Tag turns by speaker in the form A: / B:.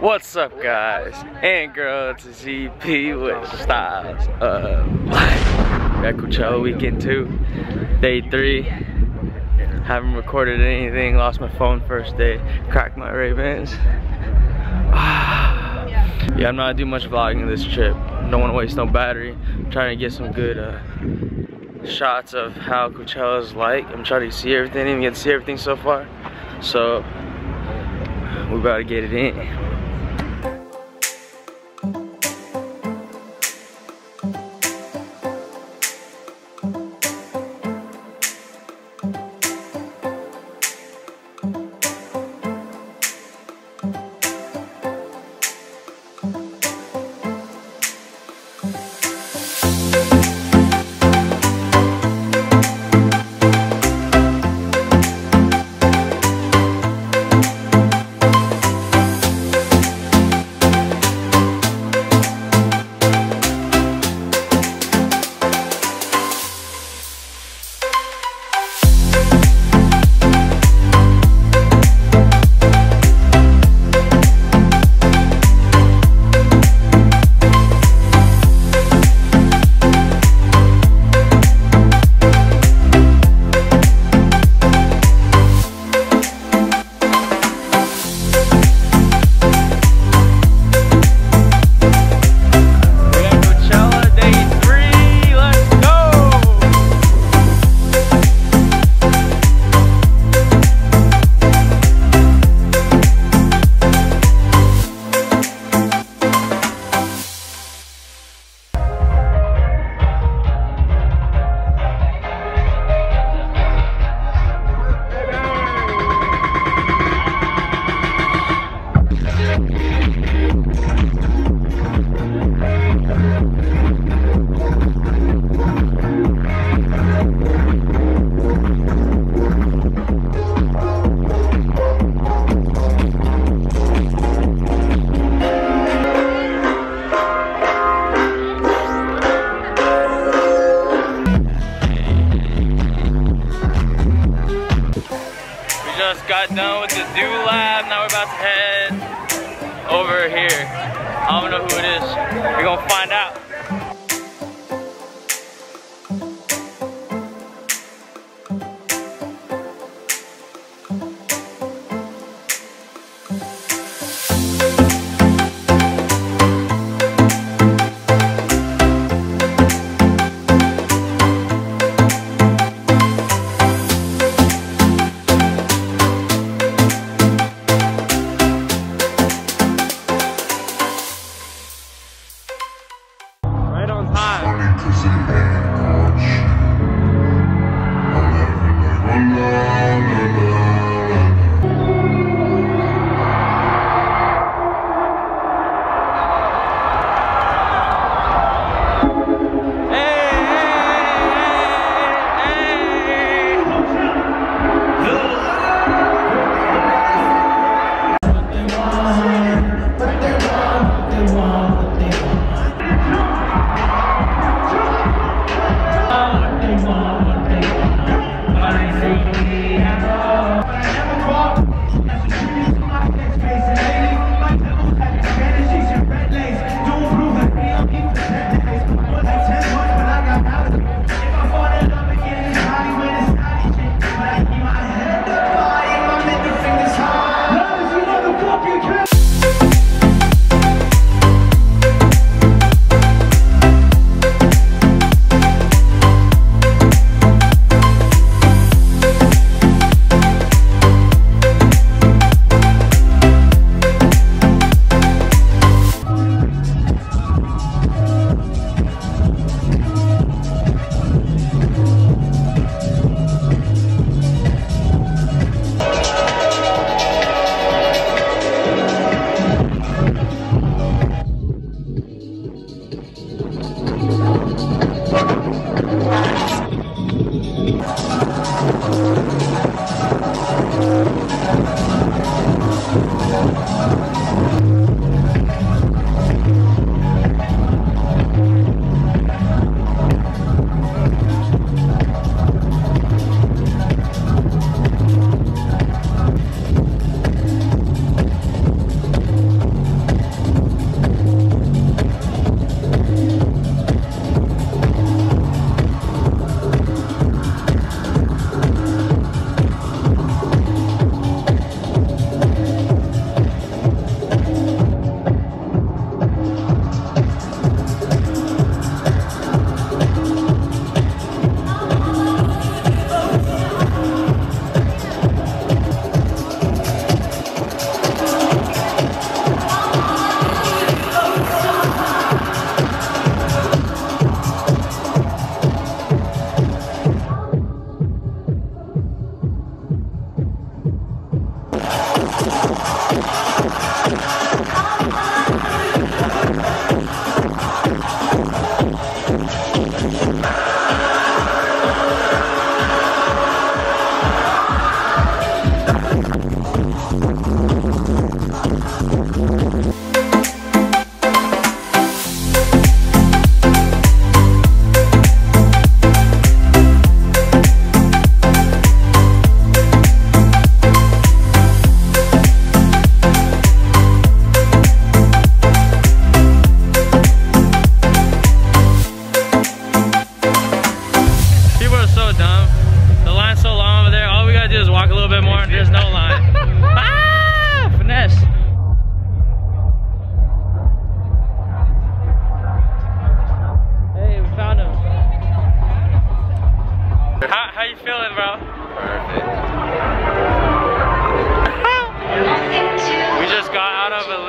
A: What's up, guys and girls? It's EP with Styles of Life. At Coachella weekend two, day three. Haven't recorded anything. Lost my phone first day. Cracked my Ray Bans. yeah, I'm not doing much vlogging this trip. Don't want to waste no battery. I'm trying to get some good uh, shots of how Coachella is like. I'm trying to see everything. Even get to see everything so far. So we about to get it in. Done with the Do Lab. Now we're about to head over here. I don't know who it is. We're gonna find out. lot of